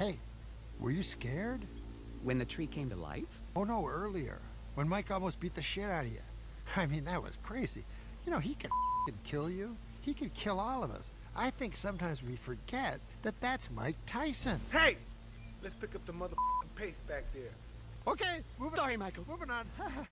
Hey, were you scared? When the tree came to life? Oh no, earlier. When Mike almost beat the shit out of you. I mean, that was crazy. You know, he could kill you. He could kill all of us. I think sometimes we forget that that's Mike Tyson. Hey! Let's pick up the motherfucking pace back there. Okay, moving Sorry, Michael. Moving on.